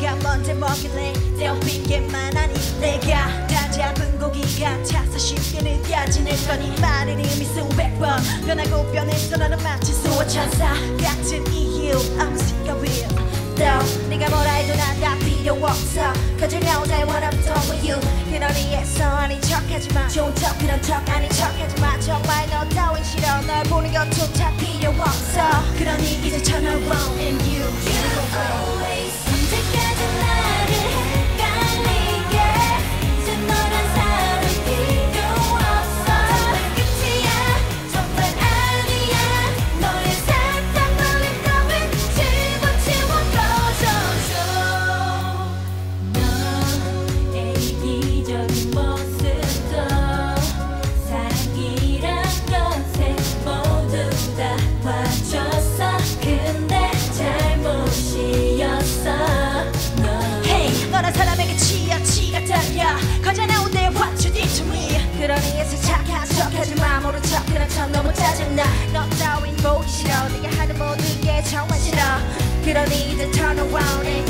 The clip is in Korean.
먹길래 떼어 핑계만 하니 내가 다 잡은 고기 같아서 쉽게 느껴지는 거니 말의 의미 수백 번 변하고 변해서 나는 마치 수호천사 같은 이유 I'm sick of it. 또 네가 뭐라 해도 난다 필요 없어. Cause you know that what I'm done with you. 그러니 애써 아닌 척하지마. 좋은 척 그런 척 아닌 척하지마. 정말 너 따윈 싫어. 널 보는 것조차 필요 없어. 그러니 이제 turn around and 보기 싫어 네가 하는 모든 게 정말 싫어 그러니 이제 turn around and you